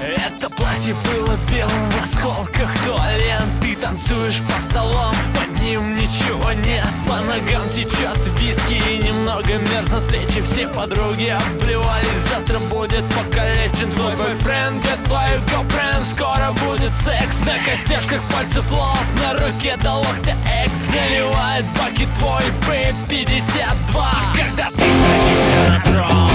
Это платье было белым в осколках туалет. Ты танцуешь по столам, под ним ничего нет. По ногам течет виски и немного мерзнут плечи. Все подруги обливались, завтра будет покалечен Твой бойфренд, goodbye, girlfriend Скоро будет секс На костяшках пальцев лоб, на руке до локтя экс Заливает баки твой бэйб 52 Когда ты садишься на трон